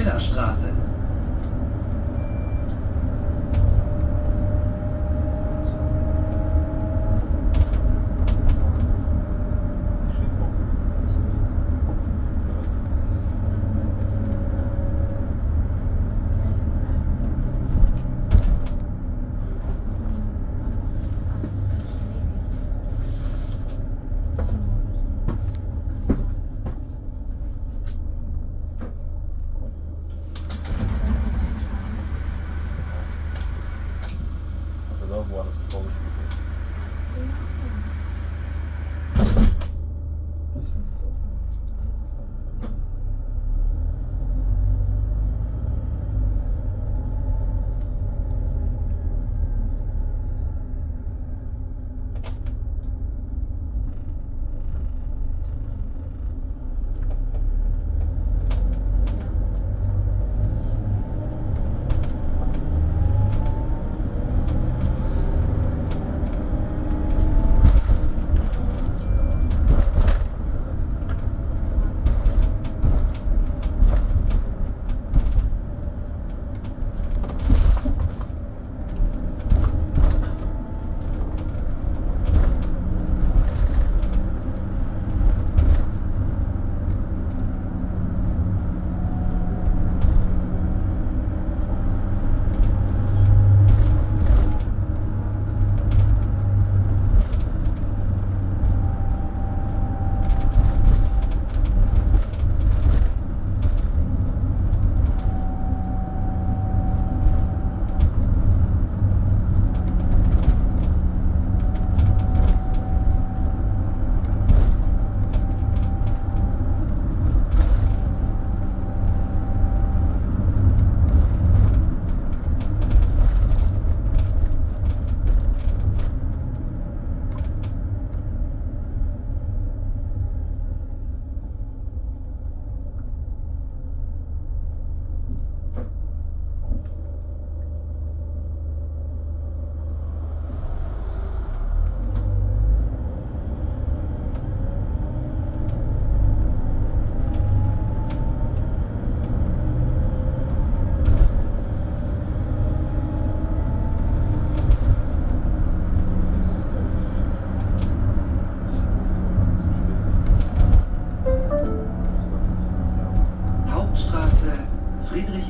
Schillerstraße.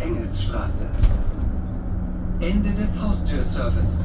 Engelsstraße. Ende des Haustürservice.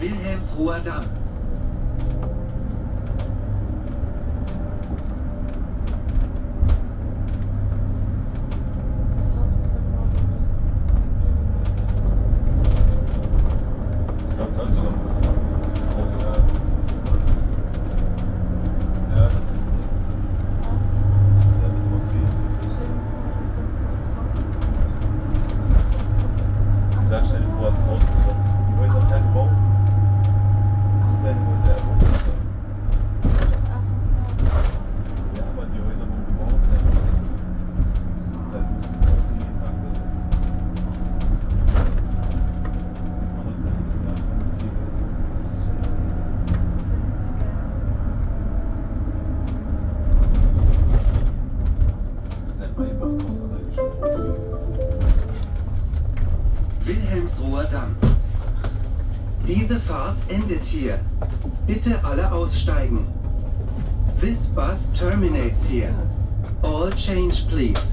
Wilhelm Froher Damm. Wilhelmsruher Damm. Diese Fahrt endet hier. Bitte alle aussteigen. This bus terminates here. All change please.